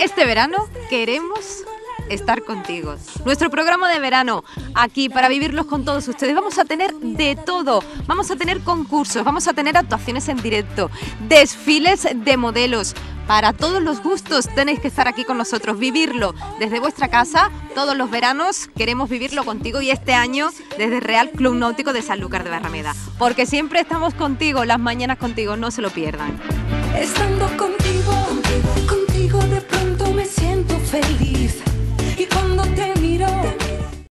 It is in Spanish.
Este verano queremos estar contigo. Nuestro programa de verano aquí para vivirlos con todos ustedes. Vamos a tener de todo. Vamos a tener concursos, vamos a tener actuaciones en directo, desfiles de modelos. Para todos los gustos tenéis que estar aquí con nosotros, vivirlo desde vuestra casa. Todos los veranos queremos vivirlo contigo y este año desde Real Club Náutico de Sanlúcar de Barrameda. Porque siempre estamos contigo, las mañanas contigo, no se lo pierdan. Estando